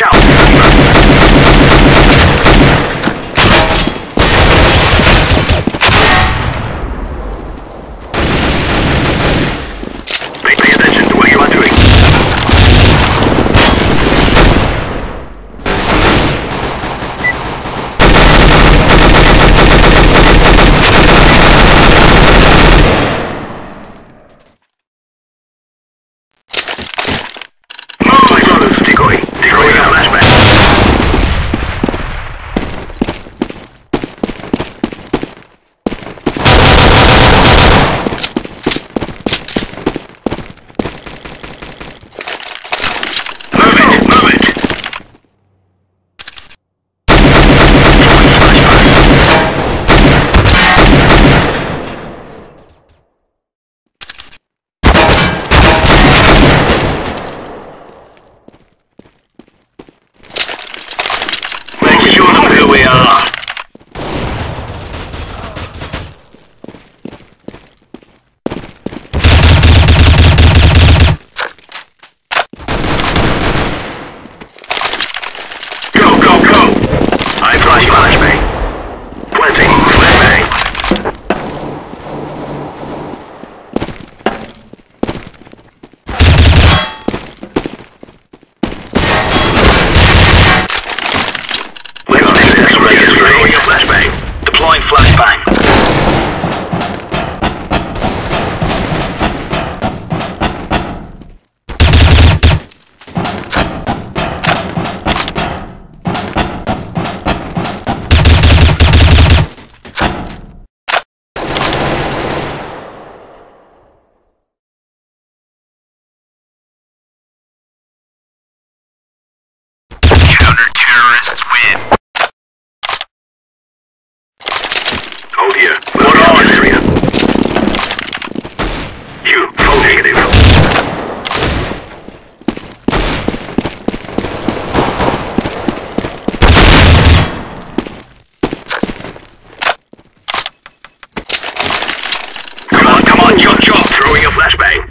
Watch out! Deploying flag. Flashbang.